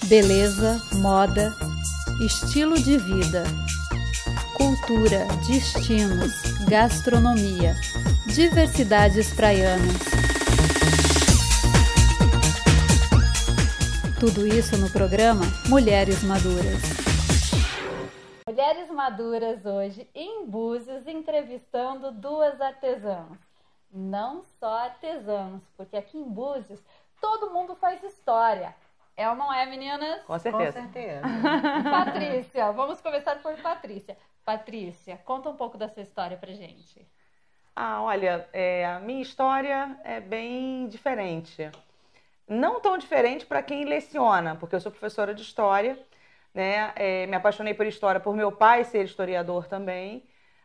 Beleza, moda, estilo de vida, cultura, destinos, gastronomia, diversidades praianas. Tudo isso no programa Mulheres Maduras. Mulheres Maduras hoje em Búzios entrevistando duas artesãs. Não só artesãos, porque aqui em Búzios todo mundo faz história. É ou não é, meninas? Com certeza. Com certeza. Patrícia, vamos começar por Patrícia. Patrícia, conta um pouco da sua história pra gente. Ah, olha, é, a minha história é bem diferente. Não tão diferente para quem leciona, porque eu sou professora de história, né? É, me apaixonei por história por meu pai ser historiador também.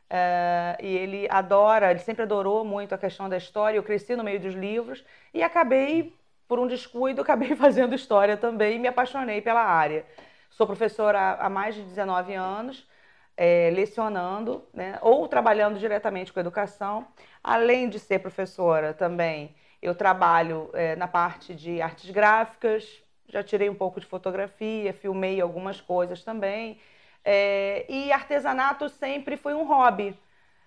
É, e ele adora, ele sempre adorou muito a questão da história. Eu cresci no meio dos livros e acabei por um descuido, acabei fazendo história também e me apaixonei pela área. Sou professora há mais de 19 anos, é, lecionando, né, ou trabalhando diretamente com educação. Além de ser professora também, eu trabalho é, na parte de artes gráficas, já tirei um pouco de fotografia, filmei algumas coisas também. É, e artesanato sempre foi um hobby.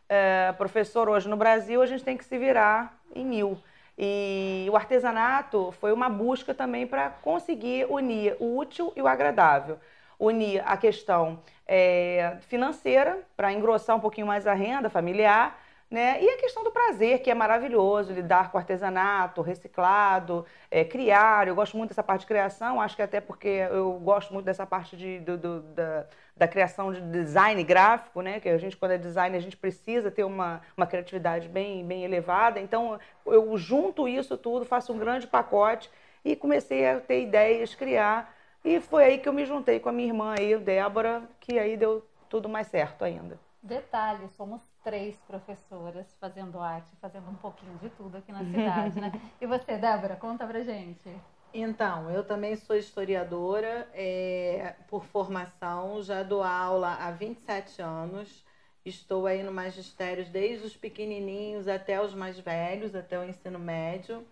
É, professor hoje no Brasil, a gente tem que se virar em mil. E o artesanato foi uma busca também para conseguir unir o útil e o agradável. Unir a questão é, financeira, para engrossar um pouquinho mais a renda familiar, né? E a questão do prazer, que é maravilhoso, lidar com artesanato, reciclado, é, criar. Eu gosto muito dessa parte de criação, acho que até porque eu gosto muito dessa parte de, do, do, da, da criação de design gráfico, né? Que a gente, quando é design, a gente precisa ter uma, uma criatividade bem, bem elevada. Então, eu junto isso tudo, faço um grande pacote e comecei a ter ideias, criar. E foi aí que eu me juntei com a minha irmã aí, Débora, que aí deu tudo mais certo ainda. Detalhe, somos três professoras fazendo arte, fazendo um pouquinho de tudo aqui na cidade, né? E você, Débora, conta pra gente. Então, eu também sou historiadora é, por formação, já dou aula há 27 anos. Estou aí no magistério desde os pequenininhos até os mais velhos, até o ensino médio.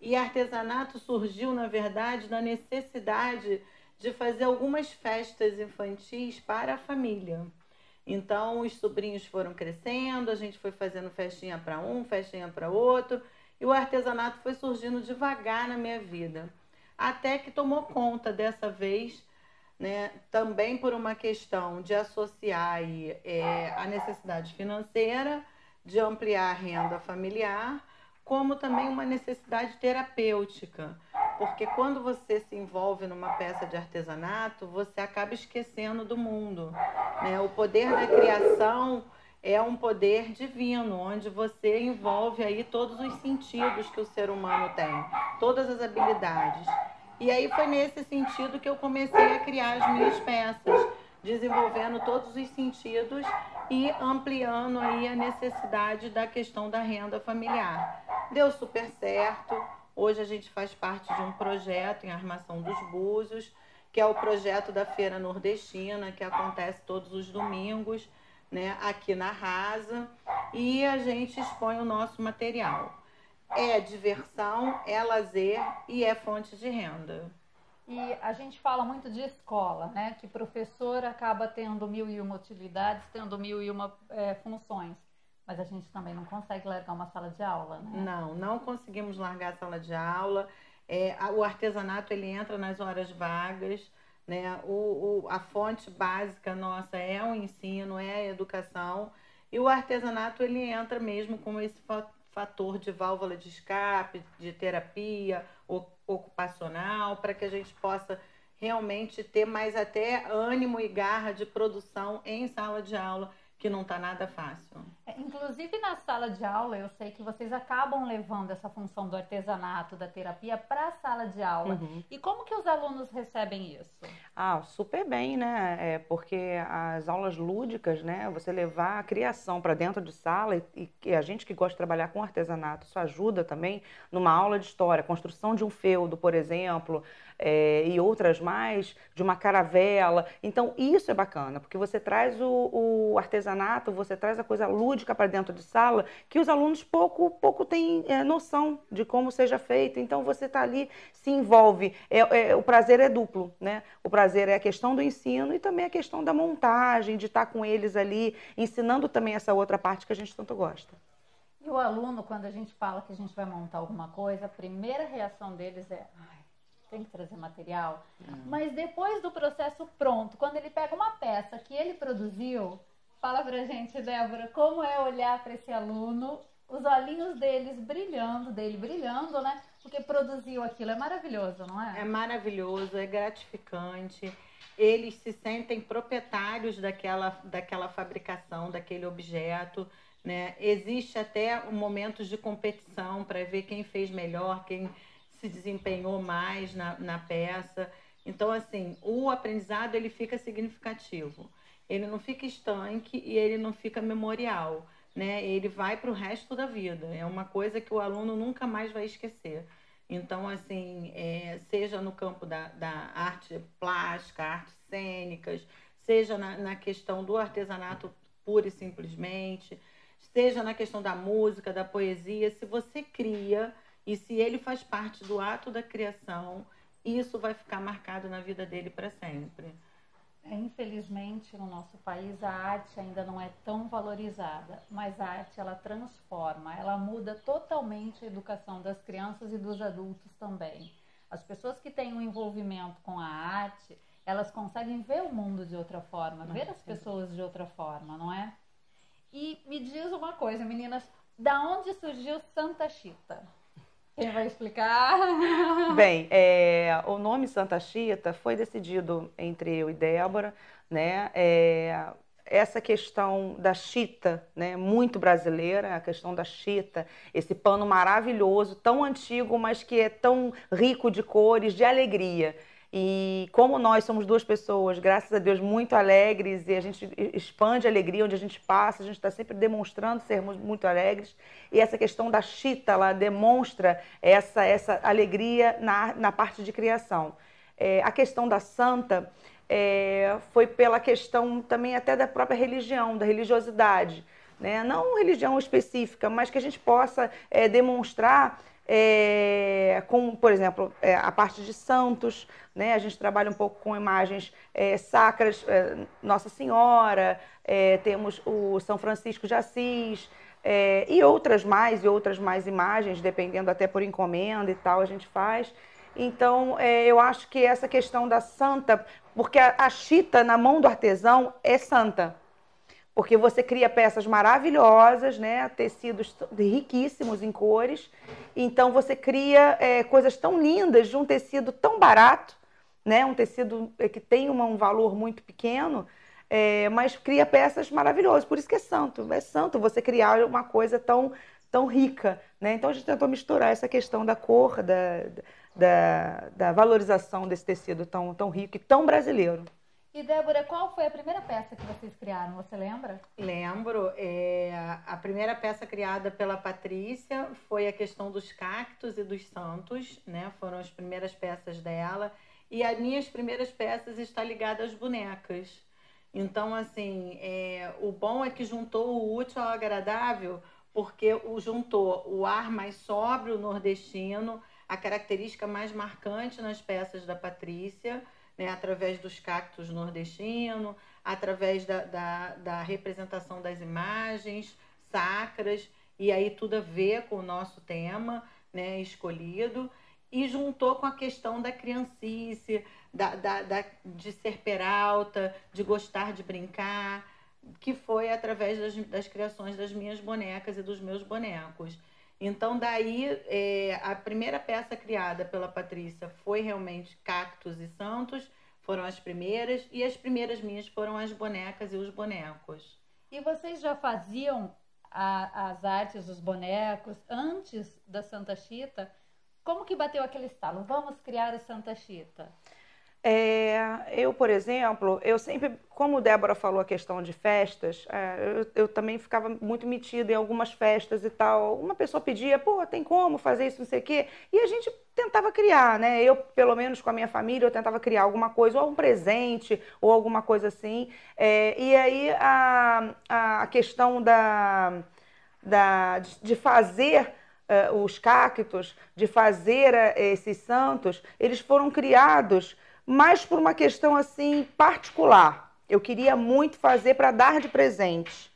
E artesanato surgiu, na verdade, da necessidade de fazer algumas festas infantis para a família. Então, os sobrinhos foram crescendo, a gente foi fazendo festinha para um, festinha para outro, e o artesanato foi surgindo devagar na minha vida. Até que tomou conta dessa vez, né, também por uma questão de associar aí, é, a necessidade financeira, de ampliar a renda familiar, como também uma necessidade terapêutica. Porque quando você se envolve numa peça de artesanato, você acaba esquecendo do mundo. Né? O poder da criação é um poder divino, onde você envolve aí todos os sentidos que o ser humano tem, todas as habilidades. E aí foi nesse sentido que eu comecei a criar as minhas peças, desenvolvendo todos os sentidos e ampliando aí a necessidade da questão da renda familiar. Deu super certo. Hoje a gente faz parte de um projeto em armação dos búzios, que é o projeto da Feira Nordestina, que acontece todos os domingos, né, aqui na Rasa, e a gente expõe o nosso material é diversão, é lazer e é fonte de renda. E a gente fala muito de escola, né? Que professor acaba tendo mil e uma utilidades, tendo mil e uma é, funções. Mas a gente também não consegue largar uma sala de aula, né? Não, não conseguimos largar a sala de aula. É, o artesanato ele entra nas horas vagas, né? O, o, a fonte básica nossa é o ensino, é a educação. E o artesanato ele entra mesmo como esse fator de válvula de escape, de terapia ocupacional, para que a gente possa realmente ter mais até ânimo e garra de produção em sala de aula que não está nada fácil. É, inclusive na sala de aula, eu sei que vocês acabam levando essa função do artesanato, da terapia para a sala de aula. Uhum. E como que os alunos recebem isso? Ah, super bem, né? É porque as aulas lúdicas, né? Você levar a criação para dentro de sala e, e a gente que gosta de trabalhar com artesanato, isso ajuda também numa aula de história, construção de um feudo, por exemplo, é, e outras mais, de uma caravela. Então, isso é bacana, porque você traz o, o artesanato, você traz a coisa lúdica para dentro de sala que os alunos pouco, pouco têm é, noção de como seja feito. Então você está ali, se envolve. É, é, o prazer é duplo, né? O prazer é a questão do ensino e também a questão da montagem, de estar tá com eles ali, ensinando também essa outra parte que a gente tanto gosta. E o aluno, quando a gente fala que a gente vai montar alguma coisa, a primeira reação deles é: ai, tem que trazer material. Uhum. Mas depois do processo pronto, quando ele pega uma peça que ele produziu, fala pra gente, Débora, como é olhar para esse aluno, os olhinhos deles brilhando, dele brilhando, né? Porque produziu aquilo. É maravilhoso, não é? É maravilhoso, é gratificante. Eles se sentem proprietários daquela, daquela fabricação, daquele objeto. Né? Existe até momentos de competição para ver quem fez melhor, quem se desempenhou mais na, na peça. Então, assim, o aprendizado ele fica significativo. Ele não fica estanque e ele não fica memorial. Né? Ele vai para o resto da vida. É uma coisa que o aluno nunca mais vai esquecer. Então, assim, é, seja no campo da, da arte plástica, artes cênicas, seja na, na questão do artesanato pura e simplesmente, seja na questão da música, da poesia, se você cria e se ele faz parte do ato da criação, isso vai ficar marcado na vida dele para sempre. É, infelizmente, no nosso país, a arte ainda não é tão valorizada, mas a arte ela transforma, ela muda totalmente a educação das crianças e dos adultos também. As pessoas que têm um envolvimento com a arte, elas conseguem ver o mundo de outra forma, ver as pessoas de outra forma, não é? E me diz uma coisa, meninas, da onde surgiu Santa Chita? Quem vai explicar? Bem, é, o nome Santa Chita foi decidido entre eu e Débora, né? É, essa questão da chita, né, muito brasileira, a questão da chita, esse pano maravilhoso, tão antigo, mas que é tão rico de cores, de alegria. E como nós somos duas pessoas, graças a Deus, muito alegres e a gente expande a alegria onde a gente passa, a gente está sempre demonstrando sermos muito alegres. E essa questão da chita, ela demonstra essa, essa alegria na, na parte de criação. É, a questão da santa é, foi pela questão também até da própria religião, da religiosidade. Né? Não religião específica, mas que a gente possa é, demonstrar é, com, por exemplo, é, a parte de santos, né? A gente trabalha um pouco com imagens é, sacras, é, Nossa Senhora, é, temos o São Francisco de Assis é, e outras mais e outras mais imagens, dependendo até por encomenda e tal, a gente faz. Então, eu acho que essa questão da santa, porque a, a chita na mão do artesão é santa porque você cria peças maravilhosas, né? tecidos riquíssimos em cores. Então você cria é, coisas tão lindas de um tecido tão barato, né? um tecido é, que tem uma, um valor muito pequeno, é, mas cria peças maravilhosas. Por isso que é santo. É santo você criar uma coisa tão, tão rica. Né? Então a gente tentou misturar essa questão da cor, da, da, da valorização desse tecido tão, tão rico e tão brasileiro. E Débora, qual foi a primeira peça que vocês criaram? Você lembra? Lembro. É, a primeira peça criada pela Patrícia foi a questão dos cactos e dos santos, né? Foram as primeiras peças dela. E as minhas primeiras peças estão ligadas às bonecas. Então, assim, é, o bom é que juntou o útil ao agradável, porque o juntou o ar mais sóbrio nordestino, a característica mais marcante nas peças da Patrícia né, através dos cactos nordestinos, através da, da, da representação das imagens sacras, e aí tudo a ver com o nosso tema né, escolhido, e juntou com a questão da criancice, da, da, da, de ser peralta, de gostar de brincar, que foi através das, das criações das minhas bonecas e dos meus bonecos. Então, daí, é, a primeira peça criada pela Patrícia foi realmente Cactos e Santos, foram as primeiras, e as primeiras minhas foram as bonecas e os bonecos. E vocês já faziam a, as artes dos bonecos antes da Santa Chita? Como que bateu aquele estalo? Vamos criar o Santa Chita? É, eu, por exemplo, eu sempre, como Débora falou a questão de festas, é, eu, eu, também ficava muito metida em algumas festas e tal. Uma pessoa pedia, pô, tem como fazer isso, não sei o quê. E a gente tentava criar, né? Eu, pelo menos com a minha família, eu tentava criar alguma coisa, ou um presente, ou alguma coisa assim. É, e aí a, a questão da, da, de fazer uh, os cactos, de fazer uh, esses santos, eles foram criados mais por uma questão assim particular. Eu queria muito fazer para dar de presente.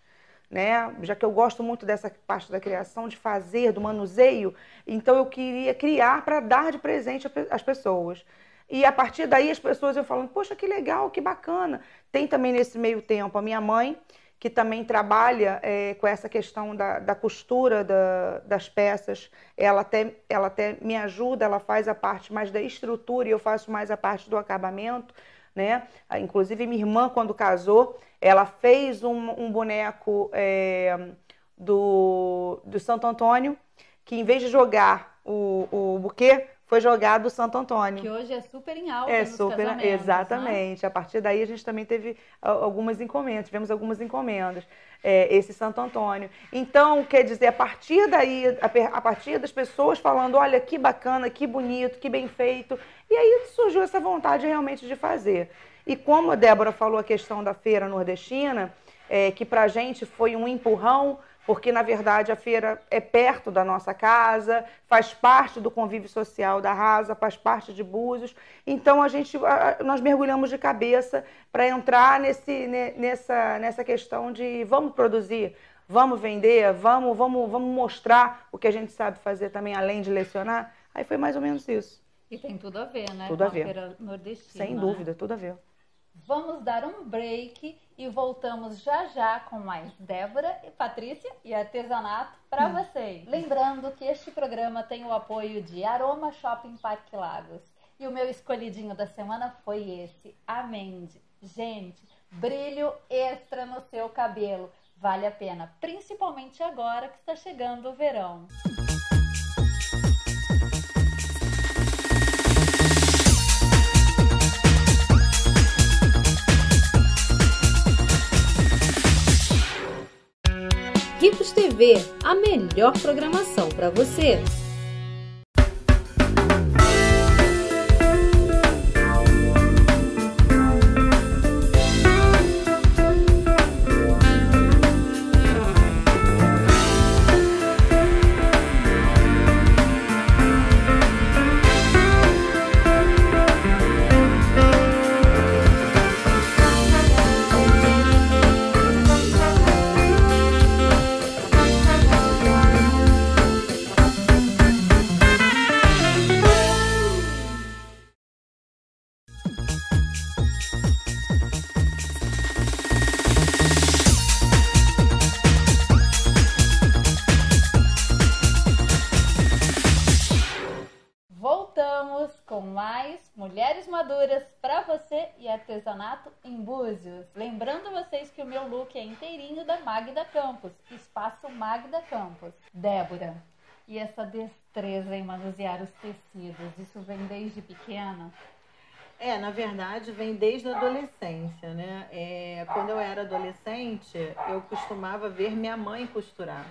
Né? Já que eu gosto muito dessa parte da criação, de fazer, do manuseio, então eu queria criar para dar de presente às pessoas. E a partir daí as pessoas eu falando, poxa, que legal, que bacana. Tem também nesse meio tempo a minha mãe, que também trabalha é, com essa questão da, da costura da, das peças. Ela até, ela até me ajuda, ela faz a parte mais da estrutura e eu faço mais a parte do acabamento. Né? Inclusive, minha irmã, quando casou, ela fez um, um boneco é, do, do Santo Antônio, que em vez de jogar o, o buquê, foi jogado o Santo Antônio. Que hoje é super em alta É super, né? exatamente. Né? A partir daí a gente também teve algumas encomendas, tivemos algumas encomendas. É, esse Santo Antônio. Então, quer dizer, a partir daí, a, partir das pessoas falando, olha que bacana, que bonito, que bem feito, e aí surgiu essa vontade realmente de fazer. E como a Débora falou a questão da feira nordestina, é, que para a gente foi um empurrão porque na verdade a feira é perto da nossa casa, faz parte do convívio social da Rasa, faz parte de Búzios. Então a gente nós mergulhamos de cabeça para entrar nesse, nessa, nessa questão de vamos produzir, vamos vender, vamos, vamos, vamos mostrar o que a gente sabe fazer também, além de lecionar. Aí foi mais ou menos isso. E tem tudo a ver, né? Tudo a ver. feira nordestina. Sem dúvida, tudo a ver. Vamos dar um break e voltamos já já com mais Débora e Patrícia e artesanato para hum. vocês. Lembrando que este programa tem o apoio de Aroma Shopping Parque Lagos. E o meu escolhidinho da semana foi esse, Amende. Gente, brilho extra no seu cabelo. Vale a pena, principalmente agora que está chegando o verão. Ricos TV, a melhor programação para você. Artesanato em Búzios. Lembrando vocês que o meu look é inteirinho da Magda Campos, espaço Magda Campos. Débora, e essa destreza em manusear os tecidos, isso vem desde pequena? É, na verdade, vem desde a adolescência, né? É, quando eu era adolescente, eu costumava ver minha mãe costurar.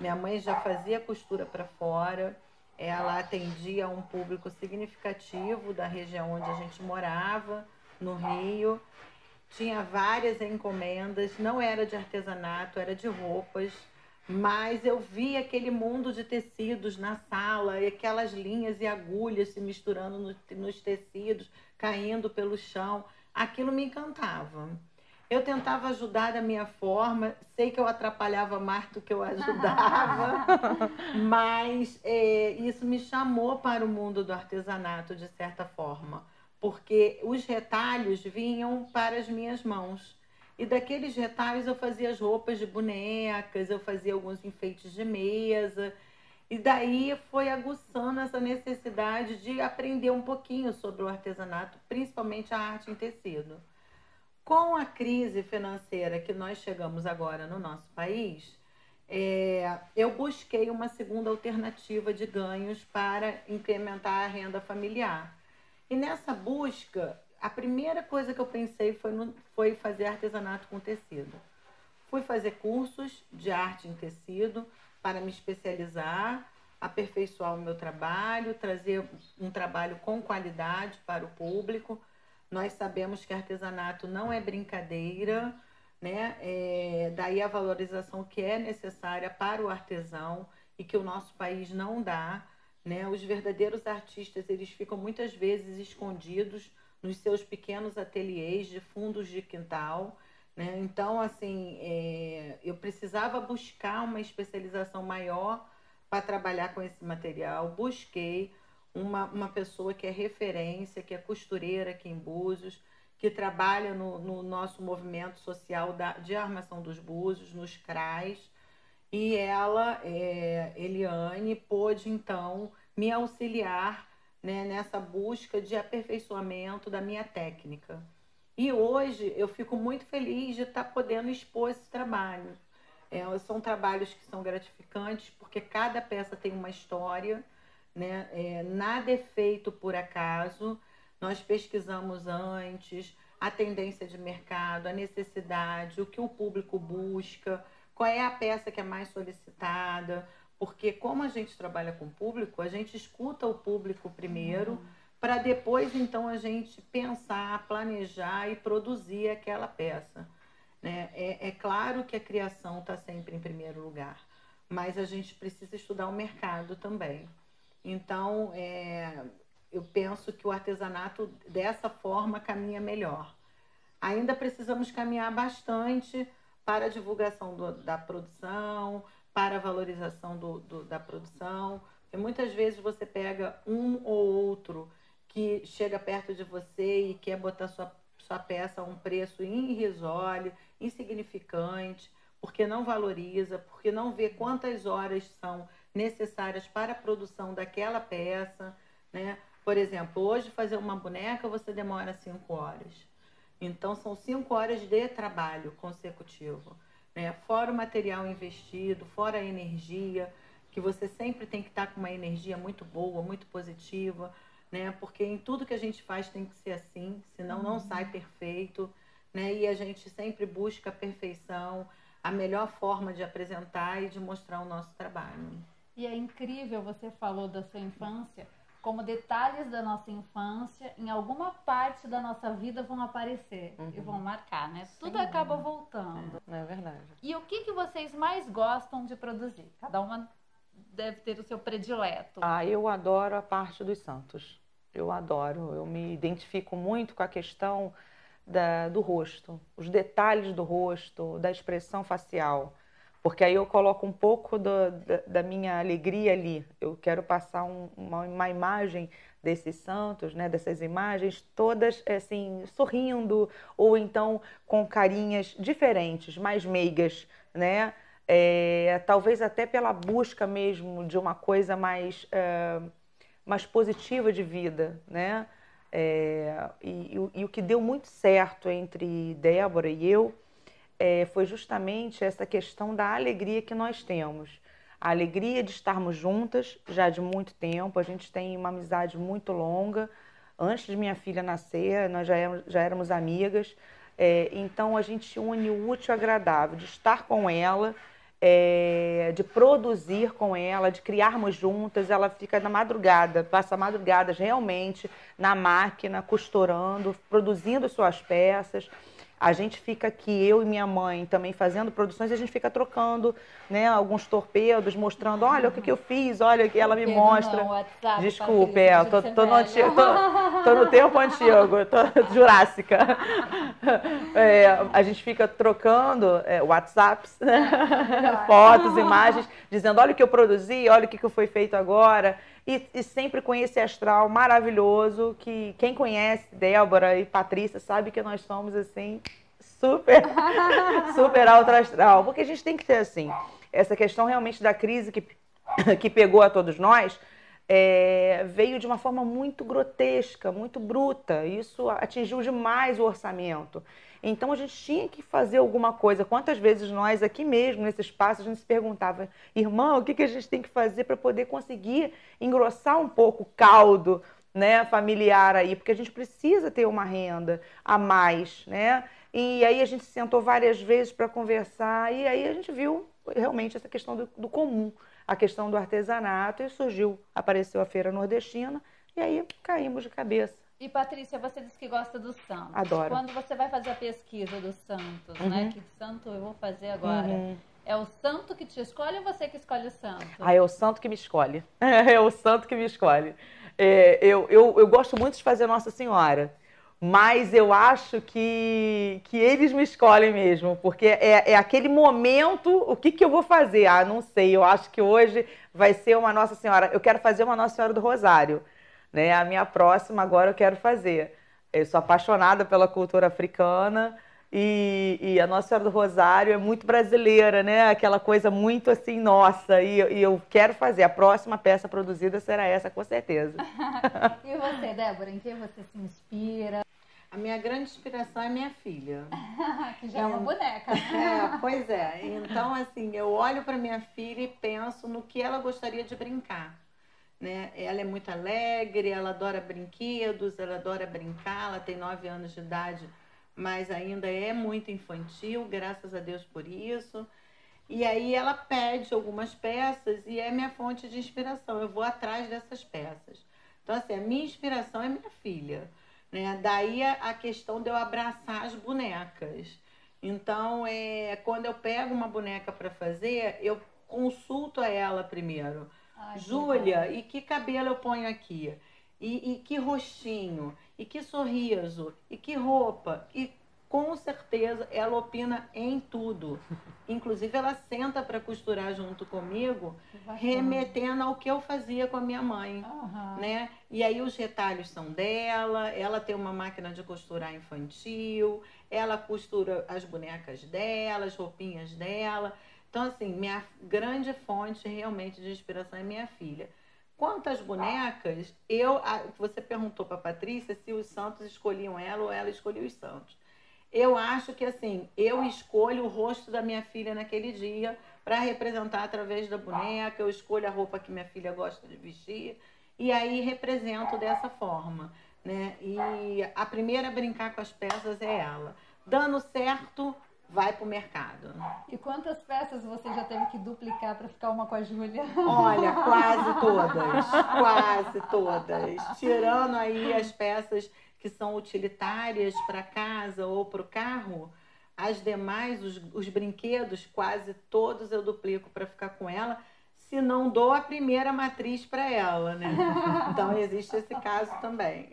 Minha mãe já fazia costura para fora, ela atendia um público significativo da região onde a gente morava no Rio. Tinha várias encomendas, não era de artesanato, era de roupas, mas eu vi aquele mundo de tecidos na sala e aquelas linhas e agulhas se misturando no, nos tecidos, caindo pelo chão. Aquilo me encantava. Eu tentava ajudar da minha forma, sei que eu atrapalhava mais do que eu ajudava, mas é, isso me chamou para o mundo do artesanato de certa forma porque os retalhos vinham para as minhas mãos. E daqueles retalhos eu fazia as roupas de bonecas, eu fazia alguns enfeites de mesa. E daí foi aguçando essa necessidade de aprender um pouquinho sobre o artesanato, principalmente a arte em tecido. Com a crise financeira que nós chegamos agora no nosso país, é, eu busquei uma segunda alternativa de ganhos para incrementar a renda familiar. E nessa busca, a primeira coisa que eu pensei foi, no, foi fazer artesanato com tecido. Fui fazer cursos de arte em tecido para me especializar, aperfeiçoar o meu trabalho, trazer um trabalho com qualidade para o público. Nós sabemos que artesanato não é brincadeira, né? É, daí a valorização que é necessária para o artesão e que o nosso país não dá. Né? Os verdadeiros artistas eles ficam muitas vezes escondidos nos seus pequenos ateliês de fundos de quintal. Né? Então, assim, é, eu precisava buscar uma especialização maior para trabalhar com esse material. Busquei uma, uma pessoa que é referência, que é costureira aqui em Búzios, que trabalha no, no nosso movimento social da, de armação dos Búzios, nos CRAs. E ela, é, Eliane, pôde então me auxiliar né, nessa busca de aperfeiçoamento da minha técnica. E hoje eu fico muito feliz de estar podendo expor esse trabalho. É, são trabalhos que são gratificantes porque cada peça tem uma história, né? É, nada é feito por acaso. Nós pesquisamos antes a tendência de mercado, a necessidade, o que o público busca, qual é a peça que é mais solicitada, porque como a gente trabalha com o público, a gente escuta o público primeiro, uhum. para depois então a gente pensar, planejar e produzir aquela peça. Né? É, é claro que a criação está sempre em primeiro lugar, mas a gente precisa estudar o mercado também. Então, é, eu penso que o artesanato dessa forma caminha melhor. Ainda precisamos caminhar bastante para a divulgação do, da produção, para a valorização do, do, da produção. E muitas vezes você pega um ou outro que chega perto de você e quer botar sua, sua peça a um preço irrisório, insignificante, porque não valoriza, porque não vê quantas horas são necessárias para a produção daquela peça, né? Por exemplo, hoje fazer uma boneca você demora cinco horas. Então são cinco horas de trabalho consecutivo, né? Fora o material investido, fora a energia, que você sempre tem que estar com uma energia muito boa, muito positiva, né? Porque em tudo que a gente faz tem que ser assim, senão não sai uhum. perfeito né? E a gente sempre busca a perfeição, a melhor forma de apresentar e de mostrar o nosso trabalho. E é incrível, você falou da sua infância, como detalhes da nossa infância, em alguma parte da nossa vida vão aparecer uhum. e vão marcar, né? Sim, Tudo acaba voltando. É, é verdade. E o que, que vocês mais gostam de produzir? Cada uma deve ter o seu predileto. Ah, eu adoro a parte dos santos. Eu adoro. Eu me identifico muito com a questão da, do rosto, os detalhes do rosto, da expressão facial. Porque aí eu coloco um pouco do, da, da, minha alegria ali. Eu quero passar um, uma, uma, imagem desses santos, né, dessas imagens, todas assim, sorrindo, ou então com carinhas diferentes, mais meigas, né? É, talvez até pela busca mesmo de uma coisa mais, é, mais positiva de vida, né? É, e, e, o que deu muito certo entre Débora e eu é, foi justamente essa questão da alegria que nós temos. A alegria de estarmos juntas já de muito tempo, a gente tem uma amizade muito longa. Antes de minha filha nascer, nós já éramos, já éramos amigas. É, então a gente une o útil ao agradável, de estar com ela é, de produzir com ela, de criarmos juntas. Ela fica na madrugada, passa madrugadas realmente na máquina, costurando, produzindo suas peças. A gente fica aqui, eu e minha mãe, também fazendo produções, e a gente fica trocando né, alguns torpedos, mostrando, olha o que, que eu fiz, olha que ela me mostra. Não, WhatsApp, Desculpe, é, tô, tô, no antigo, tô, tô, no tempo antigo, tô jurássica. É, a gente fica trocando é, WhatsApps, né? fotos, imagens, dizendo, olha o que eu produzi, olha o que, que foi feito agora. E, e, sempre com esse astral maravilhoso que quem conhece Débora e Patrícia sabe que nós somos assim super super alto astral, porque a gente tem que ser assim. Essa questão realmente da crise que que pegou a todos nós é, veio de uma forma muito grotesca, muito bruta. Isso atingiu demais o orçamento. Então a gente tinha que fazer alguma coisa. Quantas vezes nós aqui mesmo, nesse espaço, a gente se perguntava, irmão, o que, que a gente tem que fazer para poder conseguir engrossar um pouco o caldo né, familiar aí, porque a gente precisa ter uma renda a mais, né? E aí a gente sentou várias vezes para conversar e aí a gente viu realmente essa questão do, do, comum, a questão do artesanato e surgiu, apareceu a feira nordestina e aí caímos de cabeça. E Patrícia, você disse que gosta do santo. Adoro. Quando você vai fazer a pesquisa dos santos, uhum. né? Que santo eu vou fazer agora? Uhum. É o santo que te escolhe ou você que escolhe o santo? Ah, é o santo que me escolhe. é o santo que me escolhe. É, eu, eu, eu gosto muito de fazer Nossa Senhora, mas eu acho que, que eles me escolhem mesmo, porque é, é aquele momento, o que, que eu vou fazer? Ah, não sei, eu acho que hoje vai ser uma Nossa Senhora. Eu quero fazer uma Nossa Senhora do Rosário. Né? A minha próxima agora eu quero fazer. Eu sou apaixonada pela cultura africana. E, e, a Nossa Senhora do Rosário é muito brasileira, né? Aquela coisa muito assim, nossa. E, e, eu quero fazer. A próxima peça produzida será essa, com certeza. e você, Débora, em quem você se inspira? A minha grande inspiração é minha filha. que já é uma boneca. É, pois é. Então, assim, eu olho para minha filha e penso no que ela gostaria de brincar. Né? Ela é muito alegre, ela adora brinquedos, ela adora brincar, ela tem nove anos de idade mas ainda é muito infantil, graças a Deus por isso. E aí ela pede algumas peças e é minha fonte de inspiração. Eu vou atrás dessas peças. Então, assim, a minha inspiração é minha filha. Né? Daí a questão de eu abraçar as bonecas. Então, é, quando eu pego uma boneca para fazer, eu consulto a ela primeiro. Júlia, e que cabelo eu ponho aqui? E, e que rostinho? e que sorriso, e que roupa, e com certeza ela opina em tudo. Inclusive ela senta para costurar junto comigo, remetendo ao que eu fazia com a minha mãe, uhum. né? E aí os retalhos são dela, ela tem uma máquina de costurar infantil, ela costura as bonecas dela, as roupinhas dela. Então assim, minha grande fonte realmente de inspiração é minha filha. Quantas bonecas, eu. Você perguntou para Patrícia se os santos escolhiam ela ou ela escolhia os santos. Eu acho que assim, eu escolho o rosto da minha filha naquele dia para representar através da boneca, eu escolho a roupa que minha filha gosta de vestir e aí represento dessa forma, né? E a primeira a brincar com as peças é ela. Dando certo, vai para o mercado. E quantas peças você já teve que duplicar para ficar uma com a Júlia? Olha, quase todas, quase todas. Tirando aí as peças que são utilitárias para casa ou para o carro, as demais, os, os brinquedos, quase todos eu duplico para ficar com ela se não dou a primeira matriz para ela, né? Então existe esse caso também.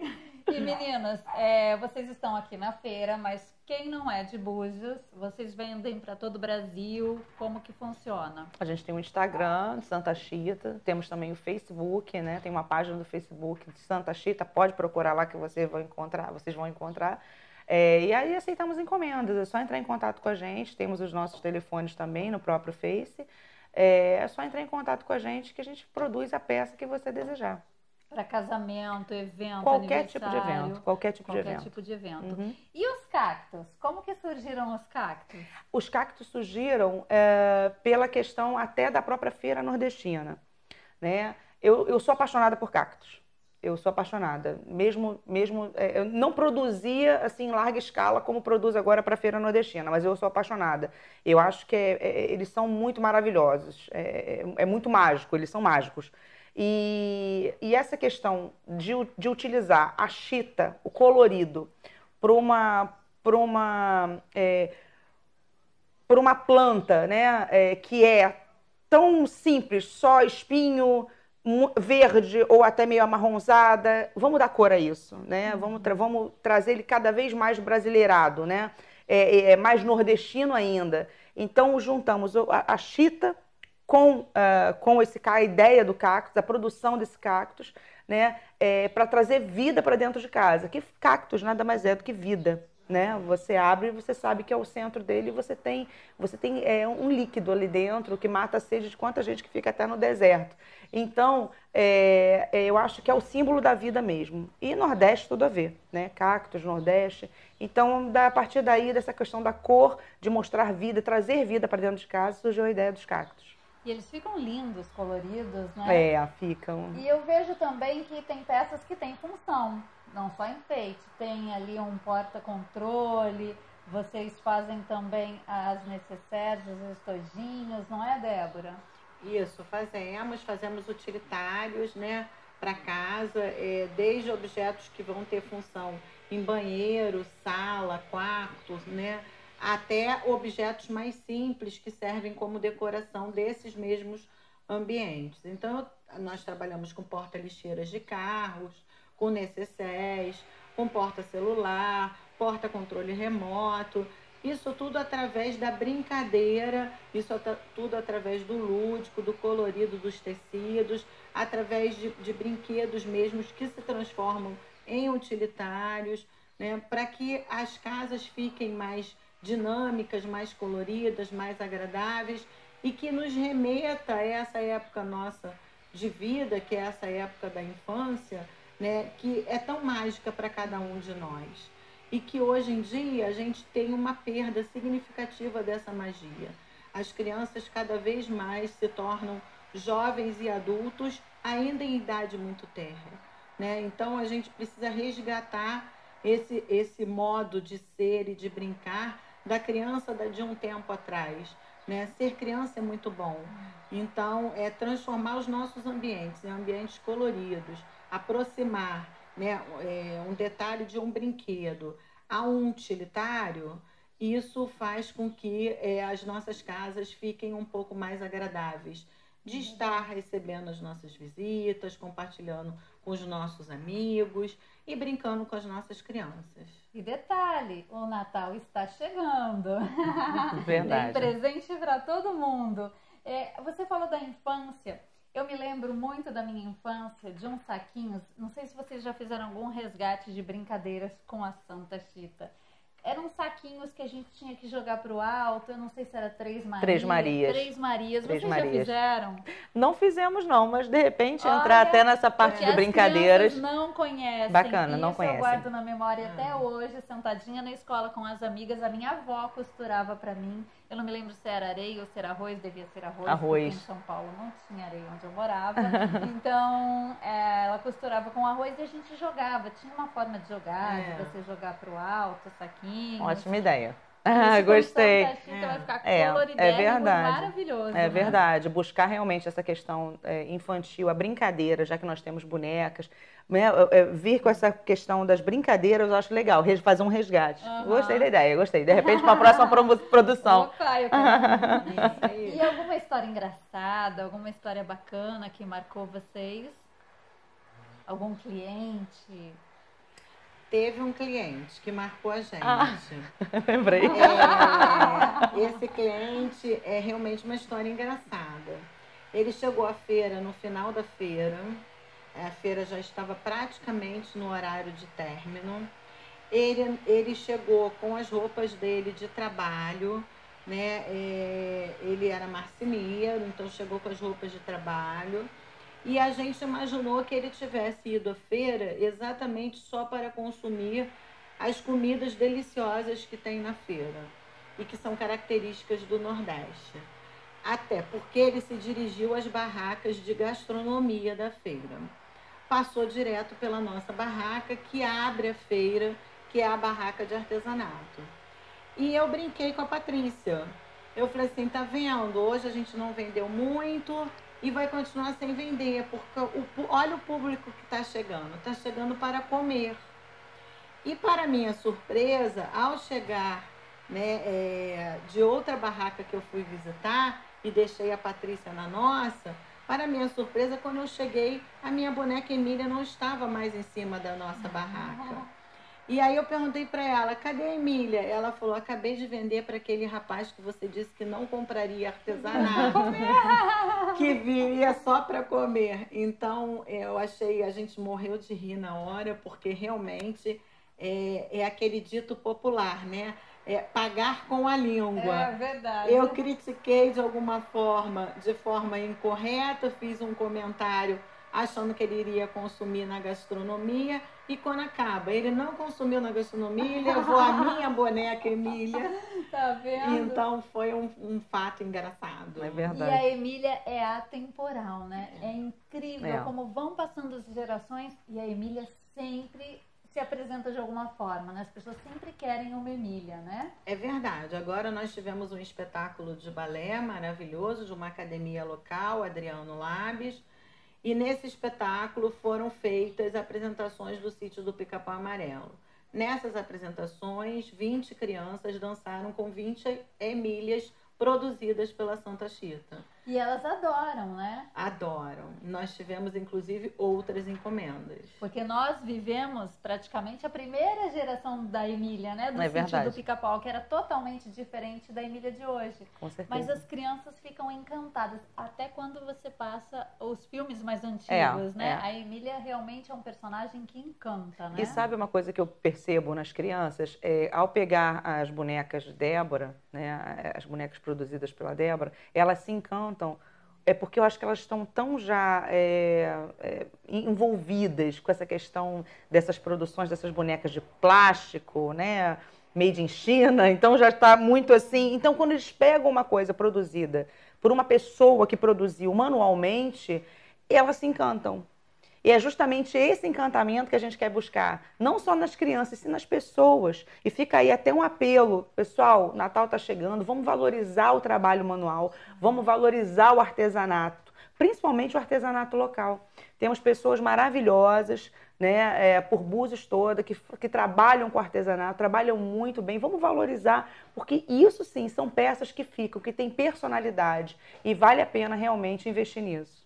E meninas, é, vocês estão aqui na feira, mas quem não é de Búzios, vocês vendem para todo o Brasil? Como que funciona? A gente tem o Instagram de Santa Chita, temos também o Facebook, né? Tem uma página do Facebook de Santa Chita, pode procurar lá que vocês vão encontrar, vocês vão encontrar. É, e aí aceitamos encomendas, é só entrar em contato com a gente, temos os nossos telefones também no próprio Face. É, é só entrar em contato com a gente que a gente produz a peça que você desejar. Para casamento, evento, qualquer tipo de evento, qualquer tipo qualquer de evento. tipo de evento. Uhum. E os cactos? Como que surgiram os cactos? Os cactos surgiram é, pela questão até da própria feira nordestina, né? Eu, eu sou apaixonada por cactos. Eu sou apaixonada, mesmo, mesmo é, eu não produzia assim em larga escala como produz agora para a feira nordestina, mas eu sou apaixonada. Eu acho que é, é, eles são muito maravilhosos, é, é, é muito mágico, eles são mágicos. E, e essa questão de, de utilizar a chita, o colorido, para uma, pra uma, é, uma planta né, é, que é tão simples, só espinho verde ou até meio amarronzada, vamos dar cor a isso, né? Uhum. Vamos, tra vamos trazer ele cada vez mais brasileirado, né? É, é, é mais nordestino ainda. Então juntamos a, a chita com, uh, com esse, a ideia do cactus, a produção desse cactus, né, é, para trazer vida para dentro de casa. Que cactus nada mais é do que vida. Né? Você abre e você sabe que é o centro dele e você tem, você tem é, um líquido ali dentro que mata a sede de quanta gente que fica até no deserto. Então, é, é, eu acho que é o símbolo da vida mesmo. E Nordeste tudo a ver, né? Cactus, Nordeste. Então, da, a partir daí, dessa questão da cor, de mostrar vida, trazer vida para dentro de casa, surgiu a ideia dos cactos. E eles ficam lindos, coloridos, né? É, ficam. E eu vejo também que tem peças que têm função, não só enfeite. Tem ali um porta-controle, vocês fazem também as necessárias, os estojinhos, não é, Débora? Isso, fazemos, fazemos utilitários, né, para casa, é, desde objetos que vão ter função em banheiro, sala, quartos, né, até objetos mais simples que servem como decoração desses mesmos ambientes. Então, nós trabalhamos com porta-lixeiras de carros, com necesséis, com porta-celular, porta-controle remoto. Isso tudo através da brincadeira, isso tudo através do lúdico, do colorido dos tecidos, através de, de brinquedos mesmos que se transformam em utilitários, né, para que as casas fiquem mais dinâmicas, mais coloridas, mais agradáveis e que nos remeta a essa época nossa de vida, que é essa época da infância, né, que é tão mágica para cada um de nós. E que hoje em dia a gente tem uma perda significativa dessa magia. As crianças cada vez mais se tornam jovens e adultos ainda em idade muito térrea. Né? Então a gente precisa resgatar esse, esse modo de ser e de brincar da criança de um tempo atrás. Né? Ser criança é muito bom. Então, é transformar os nossos ambientes em ambientes coloridos, aproximar né, é, um detalhe de um brinquedo a um utilitário, isso faz com que é, as nossas casas fiquem um pouco mais agradáveis de estar recebendo as nossas visitas, compartilhando com os nossos amigos e brincando com as nossas crianças. E detalhe, o Natal está chegando. Verdade. Tem presente para todo mundo. É, você falou da infância. Eu me lembro muito da minha infância de uns saquinhos. Não sei se vocês já fizeram algum resgate de brincadeiras com a Santa Chita eram saquinhos que a gente tinha que jogar para o alto. Eu não sei se era Três Marias. Três Marias. Três Marias. Três Vocês Marias. já fizeram? Não fizemos, não, mas de repente Olha, entrar até nessa parte de brincadeiras. não conhecem. Bacana, não conhecem. Eu guardo na memória até hoje, sentadinha na escola com as amigas. A minha avó costurava para mim. Eu não me lembro se era areia ou se era arroz, devia ser arroz. Arroz. Em São Paulo não tinha areia onde eu morava. então, é, ela costurava com arroz e a gente jogava. Tinha uma forma de jogar, é. de você jogar pro alto, saquinho. Ótima ideia. Ah, gostei. É. Vai ficar é, é verdade. maravilhoso. É né? verdade. Buscar realmente essa questão é, infantil, a brincadeira, já que nós temos bonecas. Né? Vir com essa questão das brincadeiras, eu acho legal, fazer um resgate. Uhum. Gostei da ideia, gostei. De repente, para a próxima produção. Opa, eu quero. e alguma história engraçada, alguma história bacana que marcou vocês? Algum cliente? teve um cliente que marcou a gente. Ah, lembrei. É, esse cliente é realmente uma história engraçada. Ele chegou à feira no final da feira. A feira já estava praticamente no horário de término. Ele, ele chegou com as roupas dele de trabalho, né? É, ele era marceneiro, então chegou com as roupas de trabalho e a gente imaginou que ele tivesse ido à feira exatamente só para consumir as comidas deliciosas que tem na feira e que são características do Nordeste. Até porque ele se dirigiu às barracas de gastronomia da feira. Passou direto pela nossa barraca, que abre a feira, que é a barraca de artesanato. E eu brinquei com a Patrícia. Eu falei assim: tá vendo? Hoje a gente não vendeu muito, e vai continuar sem vender, porque o, olha o público que está chegando, está chegando para comer. E para minha surpresa, ao chegar né, é, de outra barraca que eu fui visitar e deixei a Patrícia na nossa, para minha surpresa, quando eu cheguei, a minha boneca Emília não estava mais em cima da nossa barraca. E aí eu perguntei para ela, cadê a Emília? Ela falou, acabei de vender para aquele rapaz que você disse que não compraria artesanato, que viria só para comer. Então eu achei, a gente morreu de rir na hora, porque realmente é, é aquele dito popular, né? É pagar com a língua. É verdade. Eu critiquei de alguma forma, de forma incorreta, fiz um comentário achando que ele iria consumir na gastronomia e quando acaba, ele não consumiu na gastronomia, levou a minha boneca Emília Tá vendo? Então foi um, um fato engraçado. É E verdade. a Emília é atemporal, né? É incrível É. como vão passando as gerações e a Emília sempre se apresenta de alguma forma, né? As pessoas sempre querem uma Emília, né? É verdade. Agora nós tivemos um espetáculo de balé maravilhoso de uma academia local, Adriano Labes. E nesse espetáculo foram feitas apresentações do sítio do Pica-Pau Amarelo. Nessas apresentações, 20 crianças dançaram com 20 Emílias produzidas pela Santa Chita. E elas adoram, né? Adoram. Nós tivemos, inclusive, outras encomendas. Porque nós vivemos praticamente a primeira geração da Emília, né? Do É verdade. do Pica-Pau, que era totalmente diferente da Emília de hoje. Com certeza. Mas as crianças ficam encantadas, até quando você passa os filmes mais antigos, É, né? é. A Emília realmente é um personagem que encanta, né? E sabe uma coisa que eu percebo nas crianças? É, ao pegar as bonecas de Débora, né, as bonecas produzidas pela Débora, elas se encantam. É porque eu acho que elas estão tão já é, é, envolvidas com essa questão dessas produções, dessas bonecas de plástico, né? Made in China, então já está muito assim. Então, quando eles pegam uma coisa produzida por uma pessoa que produziu manualmente, elas se encantam. E é justamente esse encantamento que a gente quer buscar, não só nas crianças, sim nas pessoas. E fica aí até um apelo, pessoal, Natal está chegando, vamos valorizar o trabalho manual, vamos valorizar o artesanato, principalmente o artesanato local. Temos pessoas maravilhosas, né, é, por Búzios toda, que, que trabalham com artesanato, trabalham muito bem, vamos valorizar, porque isso sim são peças que ficam, que têm personalidade, e vale a pena realmente investir nisso.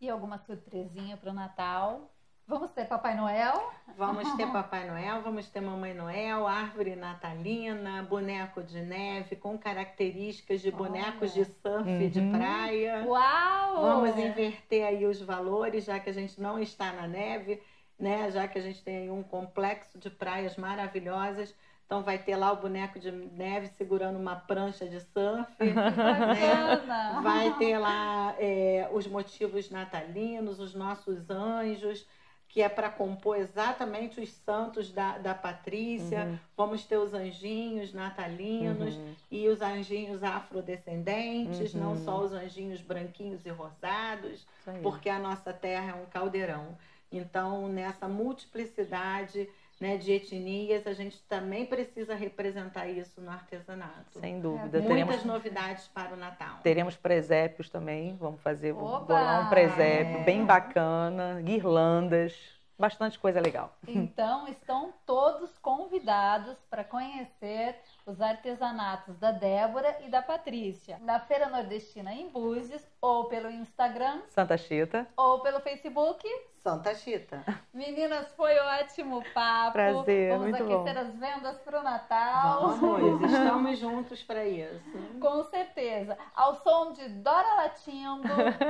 E alguma surpresinha pro Natal? Vamos ter Papai Noel? Vamos ter Papai Noel, vamos ter Mamãe Noel, árvore natalina, boneco de neve com características de bonecos de surf de Uhum. praia. Uau! Vamos inverter aí os valores, já que a gente não está na neve, né? Já que a gente tem aí um complexo de praias maravilhosas. Então vai ter lá o boneco de neve segurando uma prancha de surf. Bacana! Vai ter lá é, os motivos natalinos, os nossos anjos, que é para compor exatamente os santos da, da Patrícia. Uhum. Vamos ter os anjinhos natalinos Uhum. e os anjinhos afrodescendentes, não Uhum. só os anjinhos branquinhos e rosados, porque a nossa terra é um caldeirão. Então, nessa multiplicidade né, de etnias, a gente também precisa representar isso no artesanato. Sem dúvida. É, Muitas teremos, novidades para o Natal. teremos presépios também. Vamos fazer, Opa! bolar um presépio É. bem bacana, guirlandas, bastante coisa legal. Então, estão todos convidados para conhecer os artesanatos da Débora e da Patrícia na Feira Nordestina em Búzios, ou pelo Instagram, Santa Chita, ou pelo Facebook. Santa Chita. Meninas, foi ótimo papo. Prazer, Vamos muito aquecer bom. as vendas para o Natal. Vamos, estamos juntos para isso. Com certeza. Ao som de Dora Latindo,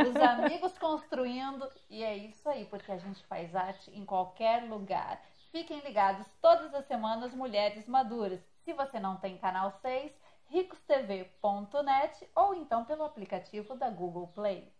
os amigos construindo. E é isso aí, porque a gente faz arte em qualquer lugar. Fiquem ligados todas as semanas, Mulheres Maduras. Se você não tem canal 6, ricostv.net ou então pelo aplicativo da Google Play.